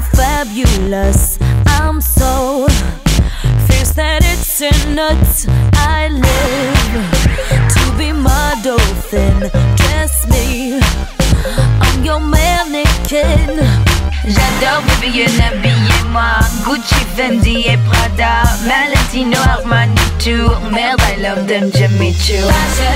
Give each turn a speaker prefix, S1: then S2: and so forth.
S1: fabulous. I'm so fierce that it's in nuts. I live to be my dolphin. Dress me, I'm your mannequin.
S2: J'adore baby habillez-moi Gucci, Fendi et Prada Valentino, Armani, Tour Merde, I love them, Jimmy Choo
S1: Fashion.